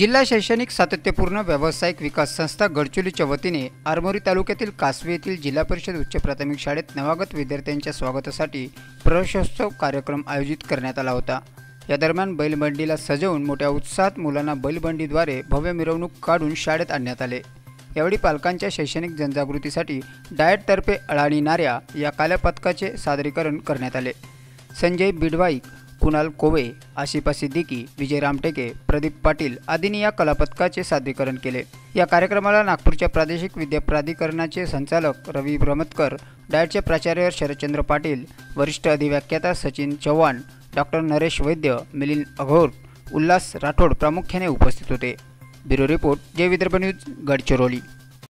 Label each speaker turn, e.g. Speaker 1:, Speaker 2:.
Speaker 1: जिल्हा शैक्षणिक सातत्यपूर्ण व्यावसायिक विकास संस्था गडचिरोलीच्या वतीने आरमोरी तालुक्यातील कासवे येथील जिल्हा परिषद उच्च प्राथमिक शाळेत नवागत विद्यार्थ्यांच्या स्वागतासाठी प्रवेशोत्सव कार्यक्रम आयोजित करण्यात आला होता. या दरम्यान बैलबंडीला सजवून मोठ्या उत्साहात मुलांना बैलबंडीद्वारे भव्य मिरवणूक काढून शाळेत आणण्यात आले. यावेळी पालकांच्या शैक्षणिक जनजागृतीसाठी डाएटतर्फे अळाणी नाऱ्या या काल्या पथकाचे सादरीकरण करण्यात आले. संजय बिडवाईक कुणाल कोवे आशिपा सिद्दीकी विजय रामटेके प्रदीप पाटील आदींनी या कलापथकाचे सादरीकरण केले. या कार्यक्रमाला नागपूरच्या प्रादेशिक विद्या प्राधिकरणाचे संचालक रवी ब्रह्मतकर डायटचे प्राचार्य शरदचंद्र पाटील वरिष्ठ अधिव्याख्याता सचिन चव्हाण डॉक्टर नरेश वैद्य मिलिंद अघोर उल्हास राठोड प्रामुख्याने उपस्थित होते. Bureau report Jai Vidarbha news Gadchiroli.